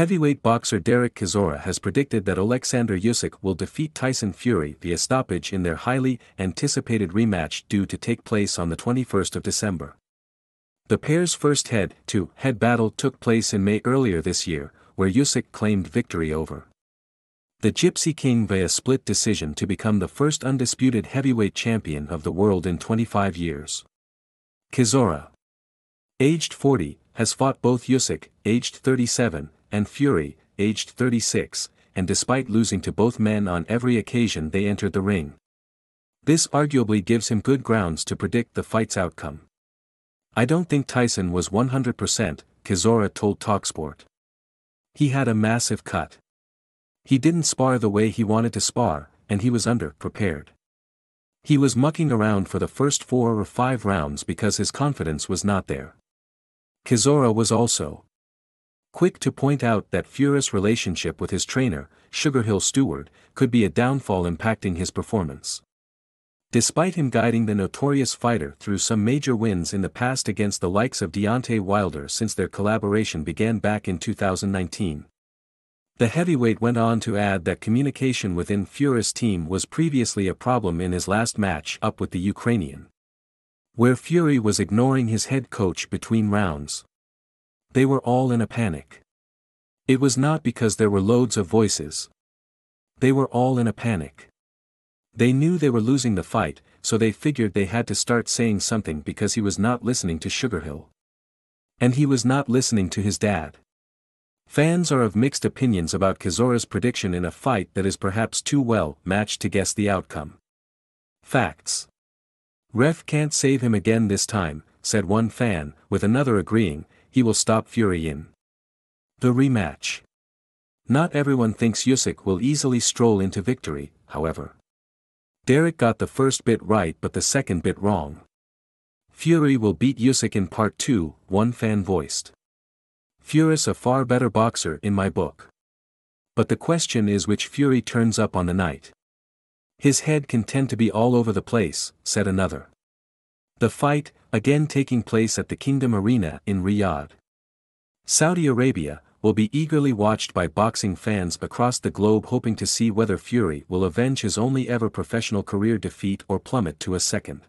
Heavyweight boxer Derek Chisora has predicted that Oleksandr Usyk will defeat Tyson Fury via stoppage in their highly anticipated rematch due to take place on the 21st of December. The pair's first head-to-head -head battle took place in May earlier this year, where Usyk claimed victory over the Gypsy King via split decision to become the first undisputed heavyweight champion of the world in 25 years. Chisora, aged 40, has fought both Usyk, aged 37, and Fury, aged 36, and despite losing to both men on every occasion they entered the ring. This arguably gives him good grounds to predict the fight's outcome. I don't think Tyson was 100%, Chisora told TalkSport. He had a massive cut. He didn't spar the way he wanted to spar, and he was under-prepared. He was mucking around for the first four or five rounds because his confidence was not there. Chisora was also, Quick to point out that Fury's relationship with his trainer, SugarHill Steward, could be a downfall impacting his performance. Despite him guiding the notorious fighter through some major wins in the past against the likes of Deontay Wilder since their collaboration began back in 2019. The heavyweight went on to add that communication within Fury's team was previously a problem in his last match up with the Ukrainian. Where Fury was ignoring his head coach between rounds. They were all in a panic. It was not because there were loads of voices. They were all in a panic. They knew they were losing the fight, so they figured they had to start saying something because he was not listening to Sugarhill. And he was not listening to his dad. Fans are of mixed opinions about Chisora's prediction in a fight that is perhaps too well matched to guess the outcome. Facts. Ref can't save him again this time, said one fan, with another agreeing, he will stop Fury in the rematch. Not everyone thinks Usyk will easily stroll into victory, however. Derek got the first bit right but the second bit wrong. Fury will beat Usyk in part 2, one fan voiced. Fury's a far better boxer in my book. But the question is which Fury turns up on the night. His head can tend to be all over the place, said another. The fight, again taking place at the Kingdom Arena in Riyadh. Saudi Arabia, will be eagerly watched by boxing fans across the globe hoping to see whether Fury will avenge his only ever professional career defeat or plummet to a second.